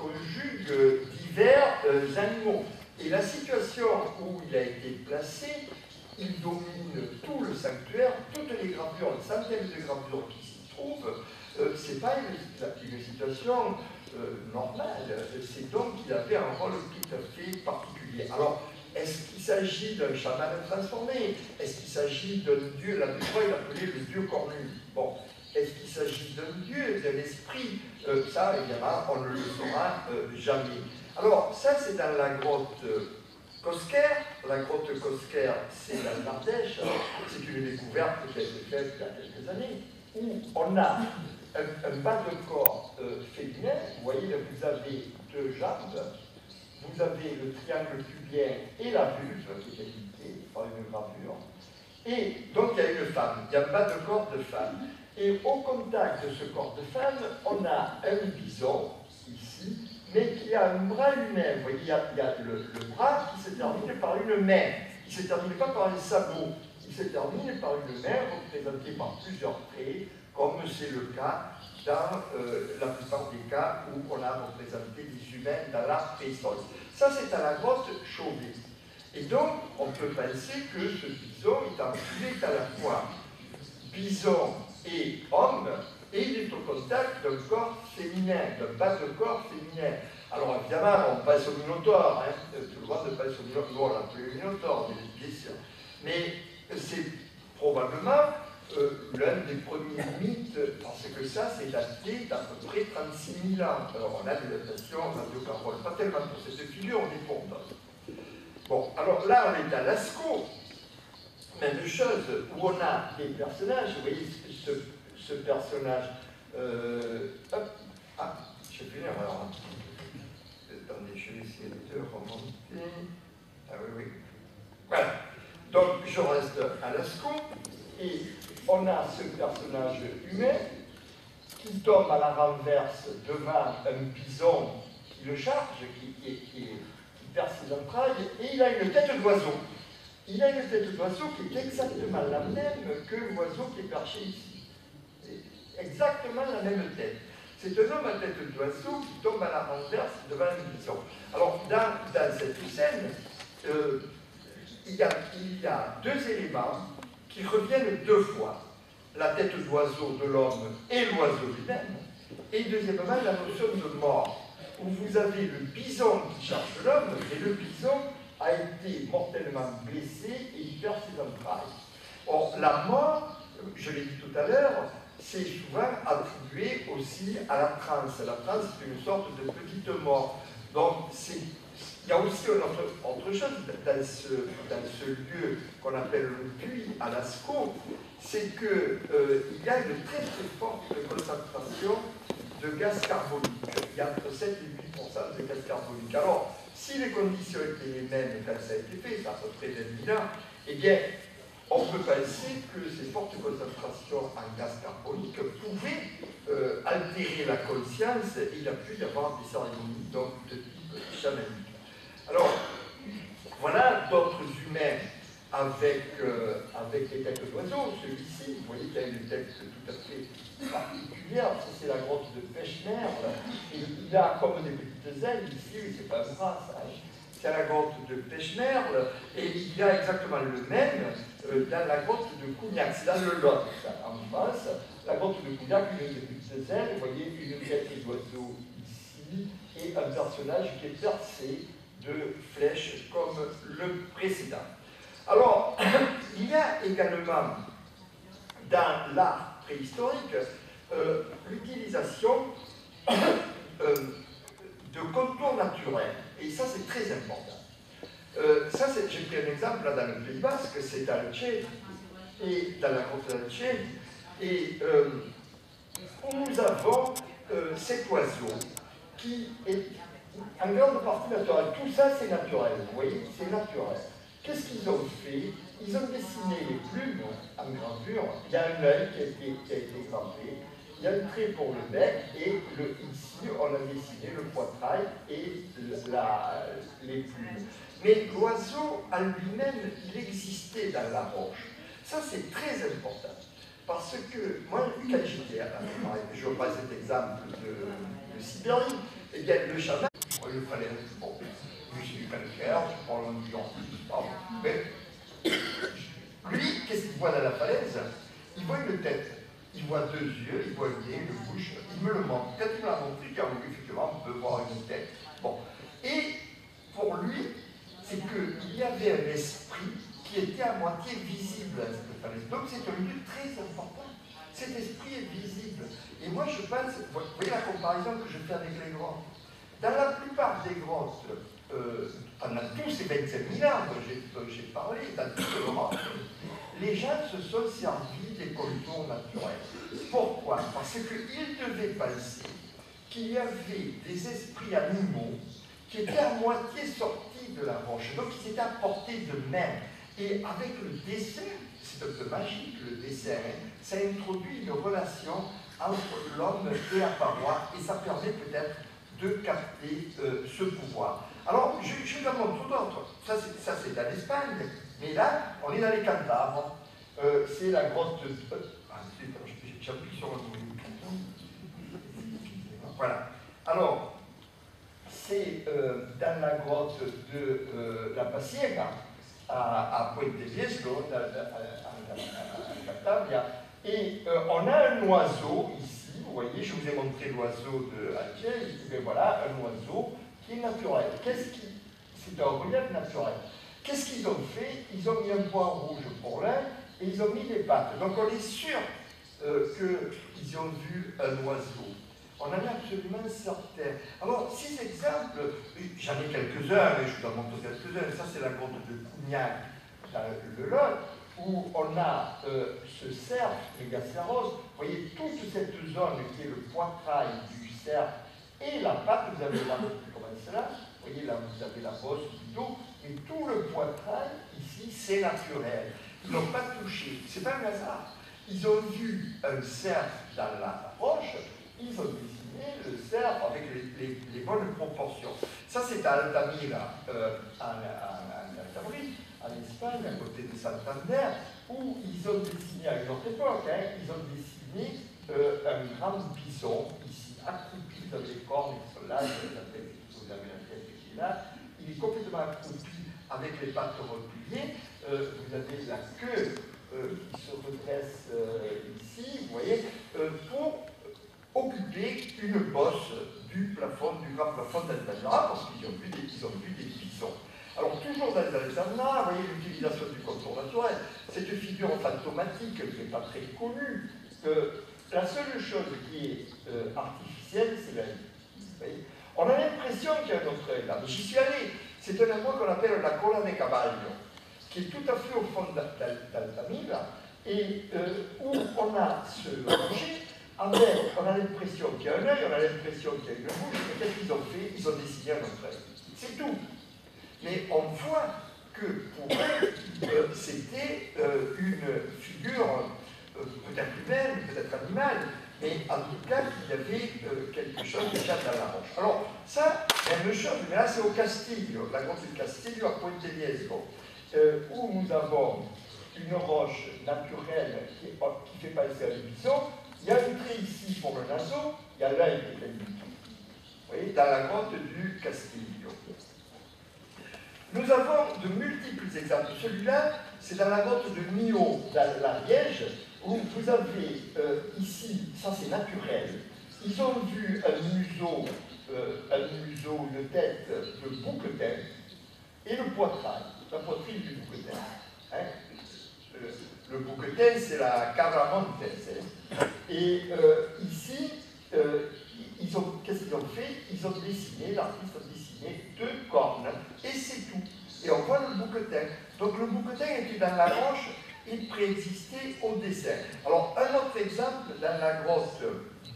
conjugue divers animaux. Et la situation où il a été placé, il domine tout le sanctuaire, toutes les gravures, les centaines de gravures qui s'y trouvent. Ce n'est pas une, situation normale. C'est donc qu'il avait un rôle tout à fait particulier. Alors, est-ce qu'il s'agit d'un chaman transformé? Est-ce qu'il s'agit d'un dieu La fois, il appelait le dieu cornu. Bon, est-ce qu'il s'agit d'un dieu, d'un esprit euh, Ça, évidemment, on ne le saura euh, jamais. Alors, ça, c'est dans la grotte euh, Kosker. La grotte Kosker, c'est dans l'Ardèche. C'est une découverte qui a été faite il y a quelques années, où on a un, bas de corps féminin. Vous voyez, vous avez deux jambes vous avez le triangle pubien et la vulve qui est indiquée par une gravure. Et donc il y a une femme, il y a un bas de corps de femme. Et au contact de ce corps de femme, on a un bison, ici, mais qui a un bras humain. Vous voyez, il y a, le, bras qui se termine par une main. Il ne se termine pas par les sabots. Il se termine par une main représentée par plusieurs traits, comme c'est le cas dans euh, la plupart des cas où on a représenté des humains dans l'art préhistorique. Ça, c'est à la grotte Chauvet. Et donc, on peut penser que ce bison est, en, est à la fois bison et homme, et il est au contact d'un corps féminin, d'un bas de corps féminin. Alors évidemment, on passe au Minotaure, hein. tout le monde passe au Minotaure, nous on l'appelle le Minotaure, bien sûr. Mais c'est probablement euh, l'un des premiers mythes, parce que ça, c'est daté d'à peu près 36 000 ans. Alors, on a des datations radio pas tellement pour cette figure, on est pour. Bon, alors là, on est à Lascaux. Même chose, où on a des personnages, vous voyez ce, ce personnage. Euh, hop, ah, j'ai fait une erreur. Attendez, je vais essayer de remonter. Ah oui, oui. Voilà. Donc, je reste à Lascaux. Et on a ce personnage humain qui tombe à la renverse devant un bison qui le charge, qui, qui, perce ses entrailles, et il a une tête d'oiseau. Il a une tête d'oiseau qui est exactement la même que l'oiseau qui est perché ici. Exactement la même tête. C'est un homme à tête d'oiseau qui tombe à la renverse devant un bison. Alors, dans, cette scène, euh, il, y a, il y a deux éléments qui reviennent deux fois. La tête d'oiseau de l'homme et l'oiseau lui-même. Et deuxièmement, la notion de mort, où vous avez le bison qui cherche l'homme, et le bison a été mortellement blessé et il perd ses entrailles. Or, la mort, je l'ai dit tout à l'heure, c'est souvent attribué aussi à la transe. La transe, c'est une sorte de petite mort. Donc, il y a aussi autre, chose dans ce, lieu qu'on appelle le puits à Lascaux, c'est qu'il euh, y a une très très forte concentration de gaz carbonique. Il y a entre 7 et 8 de gaz carbonique. Alors, si les conditions étaient les mêmes quand ça a été fait, ça à peu près 20 ans, eh bien, on peut penser que ces fortes concentrations en gaz carbonique pouvaient euh, altérer la conscience et il a pu y avoir des cérémonies de type chamanique. Alors, voilà d'autres humains avec, euh, avec des têtes d'oiseaux. Celui-ci, vous voyez qu'il a une tête tout à fait particulière. Ça, c'est la grotte de Pêche-Merle. Il a comme des petites ailes ici, c'est pas un bras, ça. C'est la grotte de Pêche-Merle. Et il y a exactement le même euh, dans la grotte de Cougnac. C'est dans le Lot, en face. La grotte de Cougnac, une. Vous voyez une tête d'oiseau ici et un personnage qui est percé de flèches comme le précédent. Alors, il y a également dans l'art préhistorique euh, l'utilisation euh, de contours naturels. Et ça, c'est très important. Euh, j'ai pris un exemple là, dans le Pays Basque, c'est à et dans la grotte d'Alger, et où nous avons cet oiseau qui est en grande partie naturel. Tout ça, c'est naturel, vous voyez, c'est naturel. Qu'est-ce qu'ils ont fait? Ils ont dessiné les plumes en gravure. Il y a un œil qui a été, qui a été gravé, il y a un trait pour le bec, et le, ici, on a dessiné le poitrail et les plumes. Mais l'oiseau, en lui-même, il existait dans la roche. Ça, c'est très important. Parce que moi, quand j'étais je passe cet exemple de, de Sibérie, Eh bien, le chaman, le falaise, bon, je suis calcaire, je prends l'ambiance, mais lui, qu'est-ce qu'il voit dans la falaise? Il voit une tête. Il voit deux yeux, il voit une nez, une bouche, il me le montre. Quand il me l'a montré, car effectivement, on peut voir une tête. Bon. Et pour lui, c'est qu'il y avait un esprit qui était à moitié visible à cette falaise. Donc c'est un lieu très important. Cet esprit est visible. Et moi je pense, vous voyez la comparaison que je fais avec les grottes. Dans la plupart des grottes, euh, pendant tous ces 25 000 ans dont j'ai parlé, dans toute l'Europe, les gens se sont servis contours naturels. Pourquoi? Parce qu'ils devaient penser qu'il y avait des esprits animaux qui étaient à moitié sortis de la roche, donc ils étaient à portée de main. Et avec le dessin, c'est un peu magique le dessin, hein, ça introduit une relation entre l'homme et la paroi, et ça permet peut-être de capter euh, ce pouvoir. Alors, je, en montre d'autres. Ça, c'est dans l'Espagne, mais là, on est dans les Cantabres. C'est la. Euh, ah, J'appuie sur le Voilà. Alors, c'est euh, dans la grotte de euh, la Pasiega, à, à Puente Viesco, en Cantabria. Et euh, on a un oiseau ici, vous voyez, je vous ai montré l'oiseau de Alger, mais voilà, un oiseau qui est naturel. Qu'est-ce qui. C'est un relief naturel. Qu'est-ce qu'ils ont fait? Ils ont mis un point rouge pour l'un et ils ont mis des pattes. Donc on est sûr euh, qu'ils ont vu un oiseau. On en est absolument certain. Alors, ces exemples, j'en ai quelques-uns, mais je vous en montre quelques-uns. Ça, c'est la grotte de Cougnac, dans le Lot, où on a euh, ce cerf, Megaceros. Vous voyez toute cette zone qui est le poitrail du cerf et la patte, vous avez là, comment cela Vous voyez là, vous avez la bosse du dos, et tout le poitrail, ici, c'est naturel. Ils n'ont pas touché. C'est pas un hasard. Ils ont vu un cerf dans la roche, ils ont dessiné le cerf avec les, bonnes proportions. Ça, c'est à Altamira, euh, en, en, en Espagne, à côté de Santander, où ils ont dessiné, à une autre époque, hein, ils ont dessiné euh, un grand bison, ici, accroupi dans les cornes qui sont là, vous avez la tête qui est là, il est complètement accroupi avec les pattes repliées, euh, vous avez la queue euh, qui se redresse euh, ici, vous voyez, pour occuper une bosse du plafond, du grand plafond d'Altamira, parce qu'ils ont vu des, bisons. Alors, toujours dans les Alexandra, vous voyez l'utilisation du contour naturel, cette figure fantomatique qui n'est pas très connue, la seule chose qui est artificielle, c'est la vie. On a l'impression qu'il y a un autre là. J'y suis allé, c'est un endroit qu'on appelle la Cola de Caballo, qui est tout à fait au fond d'Altamira, et euh, où on a ce rocher on a l'impression qu'il y a un œil, on a l'impression qu'il y a une bouche, et qu'est-ce qu'ils ont fait Ils ont dessiné un autre œil. C'est tout. Mais on voit que pour eux, euh, c'était euh, une figure peut-être humaine, peut-être animale, mais en tout cas il y avait quelque chose déjà dans la roche. Alors, ça, la même chose, mais là c'est au Castillo, la grotte du Castillo à Puente Viesco, euh, où nous avons une roche naturelle qui, fait penser à bison. Il y a un trait ici pour le naseau, il y a l'œil qui est Vous voyez, dans la grotte du Castillo. Nous avons de multiples exemples. Celui-là, c'est dans la grotte de Mio, dans l'Ariège, où vous avez euh, ici, ça c'est naturel, ils ont vu un museau, euh, un museau, une tête de bouquetin et le poitrail, la poitrine du bouquetin. Hein. Le, le, bouquetin, c'est la caramontes. Hein. Et euh, ici, ont, qu'est-ce qu'ils ont fait? Ils ont dessiné, l'artiste a dessiné deux cornes, et c'est tout. Et on voit le bouquetin. Donc le bouquetin était dans la roche il préexistait au dessin. Alors, un autre exemple dans la grotte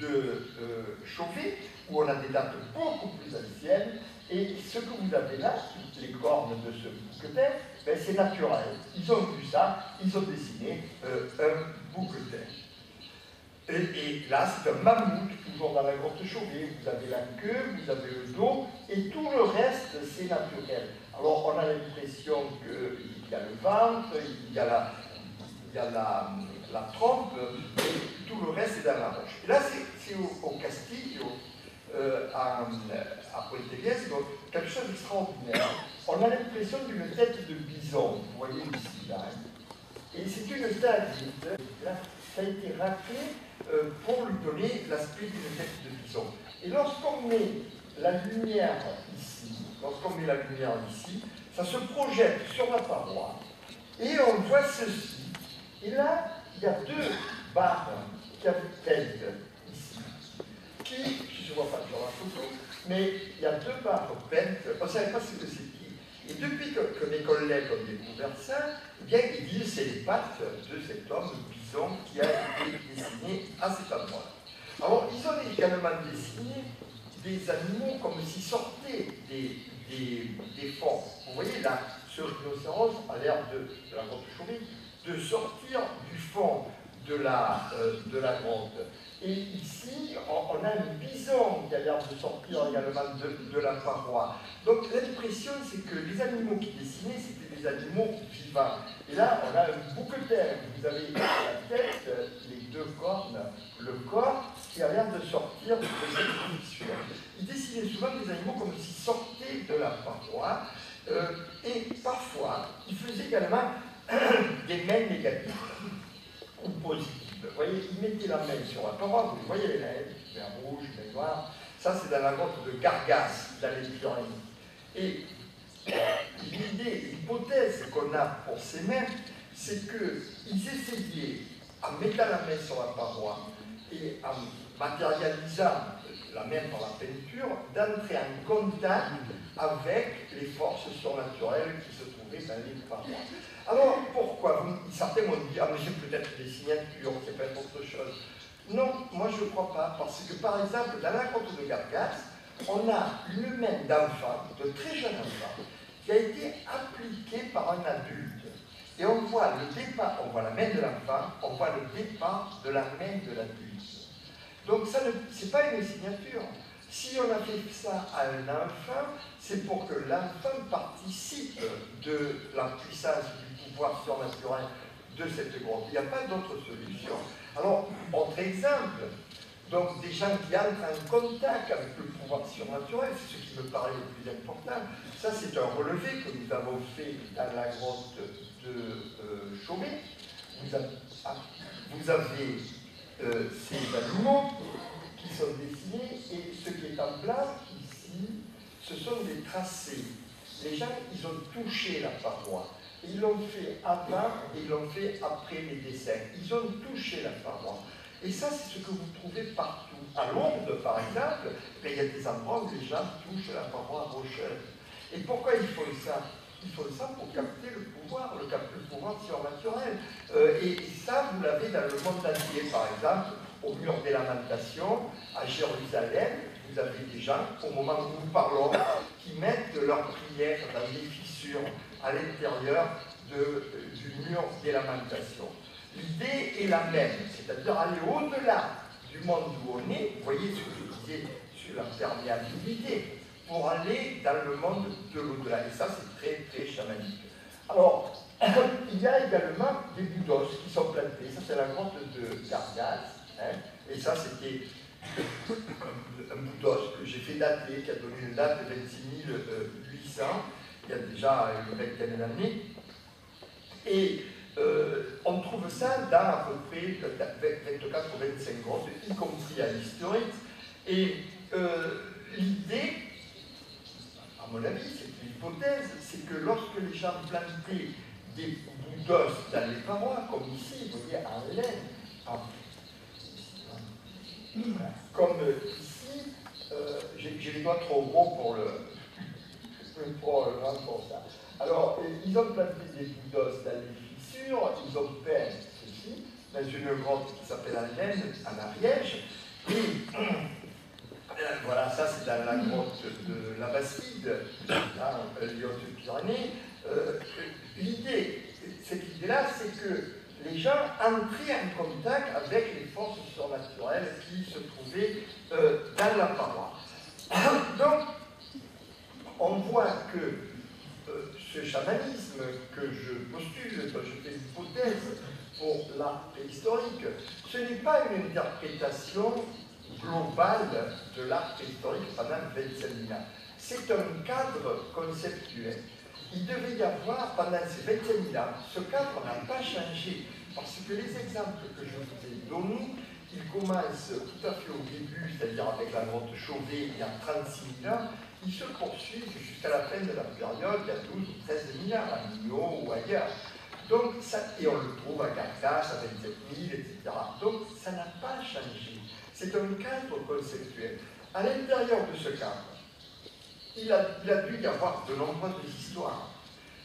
de euh, Chauvet, où on a des dates beaucoup plus anciennes, et ce que vous avez là, les cornes de ce bouquetin, ben, c'est naturel. Ils ont vu ça, ils ont dessiné euh, un bouquetin. Et, là, c'est un mammouth, toujours dans la grotte Chauvet. Vous avez la queue, vous avez le dos, et tout le reste, c'est naturel. Alors, on a l'impression qu'il y a le ventre, il y a la, il y a la, la trompe, et tout le reste est dans la roche. Et là, c'est au, au, Castillo, euh, à, à, à donc quelque chose d'extraordinaire. On a l'impression d'une tête de bison, vous voyez ici, là. Et c'est une tête, ça a été raclé euh, pour lui donner l'aspect d'une tête de bison. Et lorsqu'on met la lumière ici, lorsqu'on met la lumière ici, ça se projette sur la paroi, et on voit ceci. Et là, il y a deux barres qui tête ici, qui, ne vois pas sur la photo, mais il y a deux barres peintes, on ne savait pas ce que qui. Et depuis que, mes collègues ont découvert ça, eh bien, ils disent que c'est les pattes de cet homme bison qui a été dessiné à cet endroit. Alors, ils ont également dessiné des animaux comme s'ils sortaient des, des, des fonds. Vous voyez là, ce rhinocéros a l'air de, de, la chauve de sortir du fond de la, euh, de la. Et ici, on, a un bison qui a l'air de sortir également de, de la paroi. Donc l'impression, c'est que les animaux qui dessinaient, c'était des animaux vivants. Et là, on a un bouquetin. Vous avez la tête, les deux cornes, le corps, qui a l'air de sortir de cette fissure. Ils dessinaient souvent des animaux comme s'ils sortaient de la paroi. Euh, et parfois, ils faisaient également des mains négatives ou positives. Vous voyez, il mettait la main sur la paroi, vous voyez les lèvres, main rouge, main noire. Ça, c'est dans la grotte de Gargas, dans les Pyrénées. Et l'idée, l'hypothèse qu'on a pour ces mains, c'est qu'ils essayaient, en mettant la main sur la paroi et en matérialisant la main par la peinture, d'entrer en contact avec les forces surnaturelles qui se trouvaient dans les parois. Alors, pourquoi Certains vont dire, ah, mais j'ai peut-être des signatures, c'est pas autre chose. Non, moi je ne crois pas, parce que par exemple, dans la grotte de Gargas, on a une main d'enfant, de très jeune enfant, qui a été appliquée par un adulte. Et on voit le départ, on voit la main de l'enfant, on voit le départ de la main de l'adulte. Donc ça n'est pas une signature. Si on a fait ça à enfant, c'est pour que l'enfant participe de la puissance du pouvoir surnaturel de cette grotte. Il n'y a pas d'autre solution. Alors, autre exemple, donc des gens qui entrent en contact avec le pouvoir surnaturel, c'est ce qui me paraît le plus important. Ça, c'est un relevé que nous avons fait dans la grotte de euh, Chaumet. Vous avez, ah, euh, ces animaux qui sont dessinés et ce qui est en blanc ici, ce sont des tracés. Les gens, ils ont touché la paroi. Ils l'ont fait avant et ils l'ont fait après les dessins. Ils ont touché la paroi. Et ça, c'est ce que vous trouvez partout. À Londres, par exemple, ben, il y a des endroits où les gens touchent la paroi rocheuse. Et pourquoi ils font ça? Font ça pour capter le pouvoir, le, le pouvoir surnaturel. Euh, et, ça, vous l'avez dans le monde entier. Par exemple, au mur des lamentations, à Jérusalem, vous avez des gens, au moment où nous parlons, qui mettent leurs prières dans des fissures à l'intérieur du mur des lamentations. L'idée est la même, c'est-à-dire aller au-delà du monde où on est, vous voyez ce que je disais sur la perméabilité, pour aller dans le monde de l'au-delà. Et ça, c'est très, très chamanique. Alors, il y a également des boudos qui sont plantés. Ça, c'est la grotte de Gargaz. Hein. et ça, c'était un boudos que j'ai fait dater, qui a donné une date de 26 800, il y a déjà une vingtaine d'années. Et euh, on trouve ça dans à peu près 24 ou 25 grottes, y compris à l'historique. Et euh, l'idée, mon avis, c'est une hypothèse, c'est que lorsque les gens plantaient des bouts d'os dans les parois, comme ici, vous voyez, en laine, comme ici, euh, j'ai les doigts trop gros pour le, pour, ça. Alors, ils ont planté des bouts d'os dans les ils ont peint ceci dans une grotte qui s'appelle Allen, en Ariège. Et euh, voilà, ça c'est dans la grotte de la Bastide, les Hautes-Pyrénées. Euh, l'idée, cette idée-là, c'est que les gens entraient en contact avec les forces surnaturelles qui se trouvaient euh, dans la paroi. Donc, on voit que ce chamanisme que je postule, que je fais l'hypothèse pour l'art préhistorique, ce n'est pas une interprétation global de l'art 25 000 ans. C'est un cadre conceptuel. Il devait y avoir, pendant ces 25 000 ans, ce cadre n'a pas changé, parce que les exemples que je vous ai donnés, ils commencent tout à fait au début, c'est-à-dire avec la grotte Chauvet, il y a 36 000 ans, ils se poursuivent jusqu'à la fin de la période, il y a 12 ou 13 000 ans, à Millau ou ailleurs. Donc, ça, et on le trouve à Carcasse, à 27 000, etc. Donc, ça n'a pas changé. C'est un cadre conceptuel. À l'intérieur de ce cadre, il a, dû y avoir de nombreuses histoires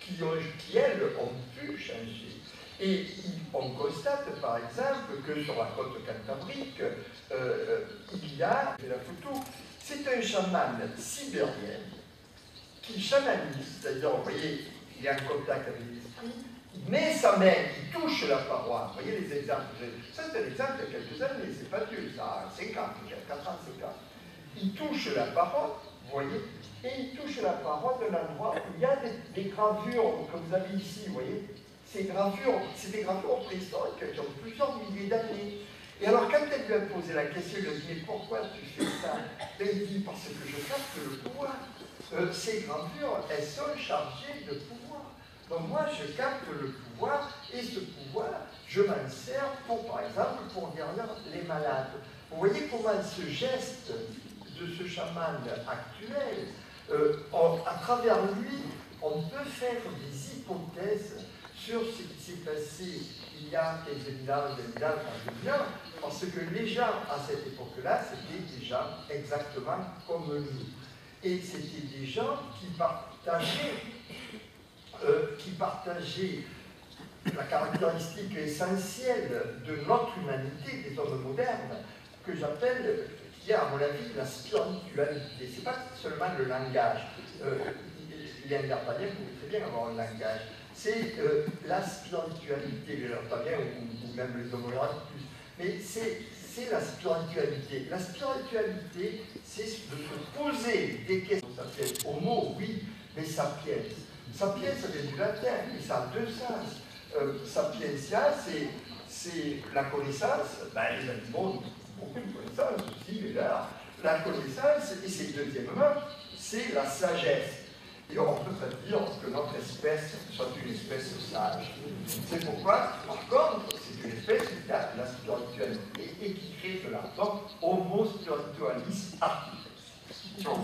qui, ont, qui, elles, ont pu changer. Et on constate, par exemple, que sur la côte cantabrique, euh, il y a, la photo, c'est un chaman sibérien qui chamanise, c'est-à-dire, vous voyez, il est en contact avec l'esprit, met sa main, il touche la paroi. Vous voyez les exemples Ça, c'est un exemple il y a quelques années, c'est pas Dieu, ça a 50, 4 ans, 5 ans. Il touche la paroi, vous voyez, et il touche la paroi d'un endroit où il y a des, gravures que vous avez ici, vous voyez. Ces gravures, c'est des gravures préhistoriques qui ont plusieurs milliers d'années. Et alors, quand elle lui a posé la question, lui a dit Mais pourquoi tu fais ça? Elle dit Parce que je capte le pouvoir. Euh, ces gravures, elles sont chargées de pouvoir. Donc, moi, je capte le pouvoir, et ce pouvoir, je m'en sers pour, par exemple, pour guérir les malades. Vous voyez comment ce geste de ce chaman actuel, euh, à travers lui, on peut faire des hypothèses sur ce qui s'est passé il y a 15 000 ans, 20 000 ans, 30 ans, parce que les gens à cette époque-là, c'était des gens exactement comme nous. Et c'était des gens qui partageaient, euh, qui partageaient la caractéristique essentielle de notre humanité, des hommes modernes, que j'appelle, qui est à mon avis la spiritualité. Ce n'est pas seulement le langage. Euh, les Néerlandais pouvaient très bien avoir un langage. C'est euh, la spiritualité, les Néerlandais ou, ou, même les hommes plus. Mais c'est la spiritualité. La spiritualité, c'est de se poser des questions. Ça fait homo, oui, mais sapiens. Sapiens, ça vient du latin, et ça a deux sens. Euh, sapientia, c'est la connaissance. Ben, les animaux ont beaucoup de connaissance aussi, mais là, la connaissance, et c'est deuxièmement, c'est la sagesse. Et on peut pas dire que notre espèce soit une espèce sage. C'est pourquoi, par contre, c'est une espèce qui a la spiritualité et qui crée de l'art. Donc, homo spiritualis artificium.